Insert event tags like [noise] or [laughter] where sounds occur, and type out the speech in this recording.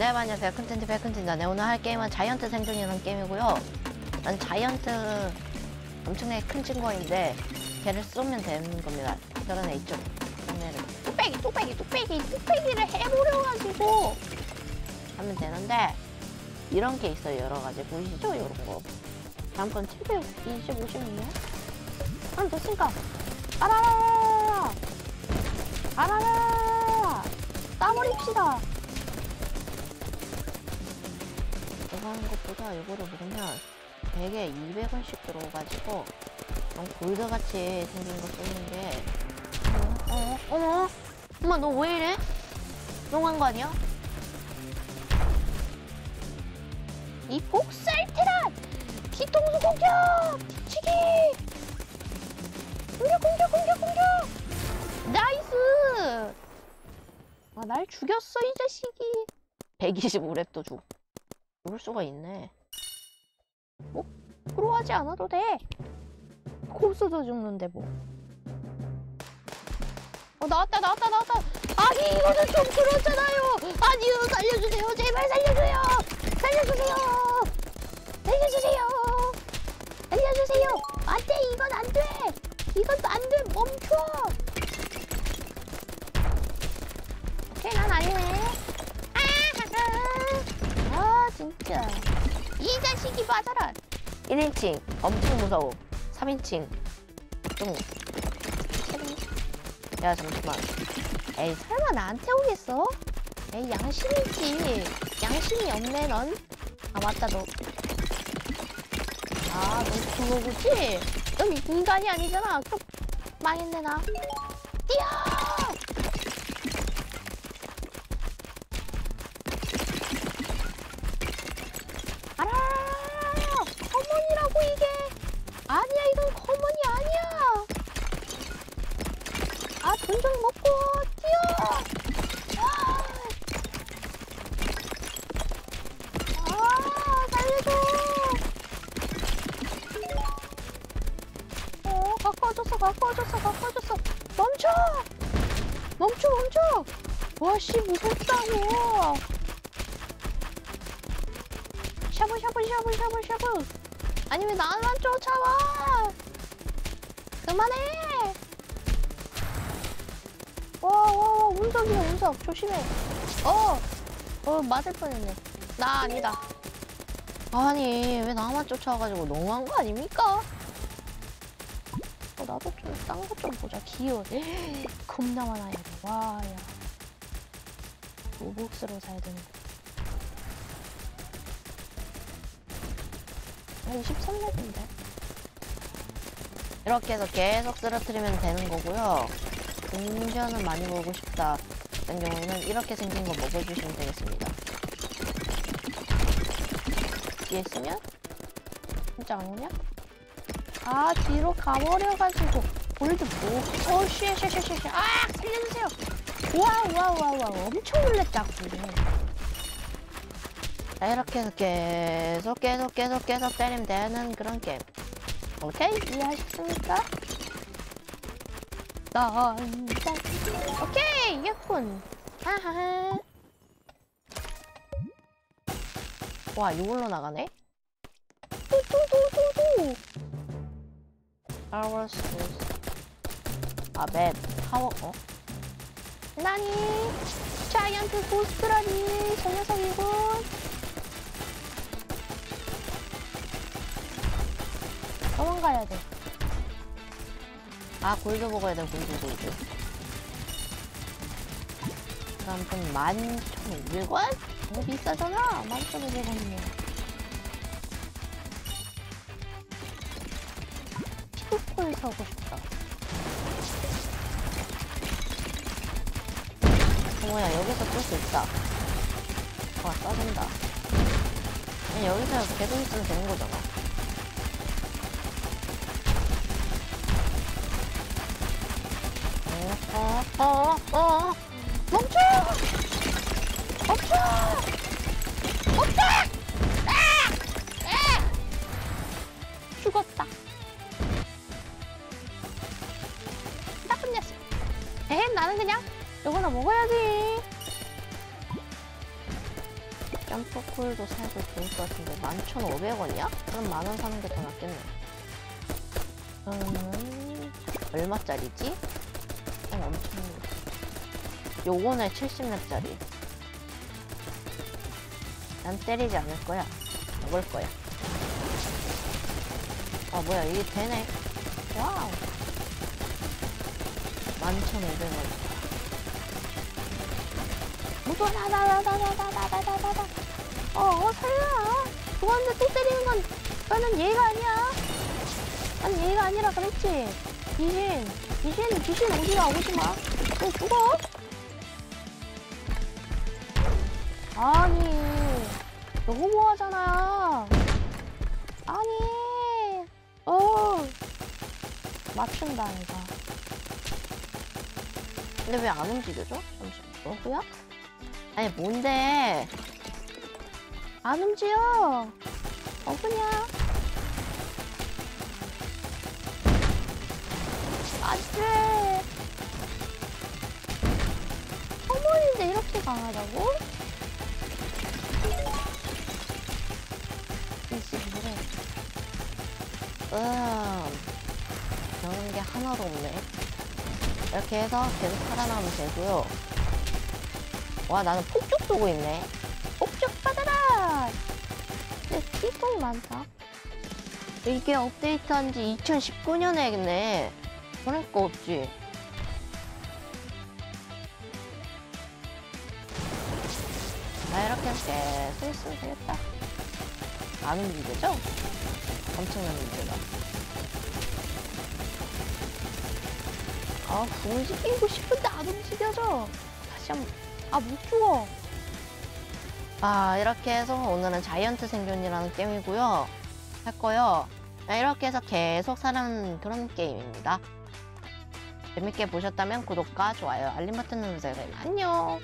네, 안녕하세요. 컨텐츠 백컨텐츠입니다. 네, 오늘 할 게임은 자이언트 생존이라는 게임이고요. 난 자이언트 엄청나게 큰 친구인데 걔를 쏘면 되는 겁니다. 저런 애 있죠? 애를 뚝배기, 뚝배기, 뚝배기, 뚝배기를 해버려가지고 하면 되는데 이런 게 있어요. 여러 가지. 보이시죠? 이런 거. 건 725시면요? 그럼 됐으니까 아라라라라 아라라라라 따버립시다. 하는 것보다 이거를 먹으면 되게 200원씩 들어가지고 좀 골드같이 생긴 거 쓰는 게 어, 어, 어머 엄마 너 왜 이래? 농한 거 아니야? 이 복살 테란 뒤통수 공격! 뒤치기! 공격 공격 공격 공격! nice! 아 날 죽였어 이 자식이 125렙도 죽 죽을 수가 있네. 뭐, 부러워하지 않아도 돼. 고수도 죽는데 뭐. 어, 나왔다, 나왔다, 나왔다. 아니, 이거는 좀 그렇잖아요. 아니 요, 살려주세요. 제발 살려줘요. 살려주세요. 살려주세요. 살려주세요. 1인칭 엄청 무서워. 3인칭. 좀 야, 잠시만. 에이 설마 나한테 오겠어? 에이 양심이지. 양심이 없네 넌. 아 맞다 너 아 너 그거구지? 넌 인간이 아니잖아. 망했네 나. 뛰어 와, 씨, 무섭다고! 샤브 샤브 샤브 샤브 샤브. 아니 왜 나만 쫓아와? 그만해. 와와와 운석이야 운석. 조심해. 어어 맞을 뻔했네. 나 아니다. 아니 왜 나만 쫓아와가지고 너무한 거 아닙니까? 어 나도 좀 딴 것 좀 보자. 기어 [gasps] 겁나 많아야 돼 와야 로복스로 사야 되는데. 23렙인데? 이렇게 해서 계속 쓰러뜨리면 되는 거고요. 동전은 많이 벌고 싶다. 같은 경우에는 이렇게 생긴 거 먹어주시면 되겠습니다. 뒤에 있으면? 진짜 안 오냐? 아 뒤로 가버려가지고 볼드 뭐 어 쉬 쉬 쉬 쉬 쉬 아 살려주세요 와와와와 엄청 놀랬다고. 자, 이렇게 해서 계속 계속 계속 계속 때리면 되는 그런 게임. 오케이? 이해하셨습니까? 나 오케이 이겼군. 하하하. 와 이걸로 나가네? 뚜뚜뚜뚜뚜. 파워스 아맵. 파워 어? 나니 자이언트 고스트라니 저 녀석이군 도망가야 돼. 아, 골드 먹어야 돼, 골드, 골드. 그럼 좀 11,500원? 너무 비싸잖아. 11,500원이면. 피부콜 사고 싶다. 어머야, 여기서 쓸수 있다. 와, 짜증다. 그냥 여기서 계속 있으면 되는 거잖아. 어, 어, 어, 멈춰! 멈춰! 멈춰! 점프 콜도 사도 좋을 것 같은데 11,500원이야? 그럼 만원 사는 게 더 낫겠네. 음, 얼마짜리지? 어, 엄청. 요거는 70렙짜리. 난 때리지 않을 거야. 먹을 거야. 아, 뭐야, 이게 되네. wow. 11,500원. 무서워, 나, 나, 나, 나, 나, 나, 나, 나, 나, 나, 나. 어, 어, 살려라. 그건데 또 때리는 건, 나는 얘가 아니야. 난 얘가 아니라 그랬지. 귀신, 귀신, 귀신 오지마, 오지마. 너 죽어? 아니, 너 호모하잖아. 아니, 어, 맞춘다, 내가. 근데 왜 안 움직여져? 잠시만, 너구야? 아니, 뭔데? 안 움직여. 어그냐? 안 돼. 어머니인데 이렇게 강하다고? 이씨, 그래. 음, 배우는 게 하나도 없네. 이렇게 해서 계속 살아남으면 되고요. 와, 나는 폭죽 쏘고 있네. 폭죽 받아라! 근데 피통이 많다. 이게 업데이트한 지 2019년에 했네. 그럴 거 없지. 나 이렇게 계속 있으면 되겠다. 안 움직여져? 엄청난 문제다. 아, 움직이고 싶은데 안 움직여져. 다시 한 번. 아, 못 죽어. 아, 이렇게 해서 오늘은 자이언트 생존이라는 게임이고요. 할 거요. 네, 이렇게 해서 계속 사는 그런 게임입니다. 재밌게 보셨다면 구독과 좋아요, 알림 버튼 누르세요. 안녕!